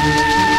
Bye.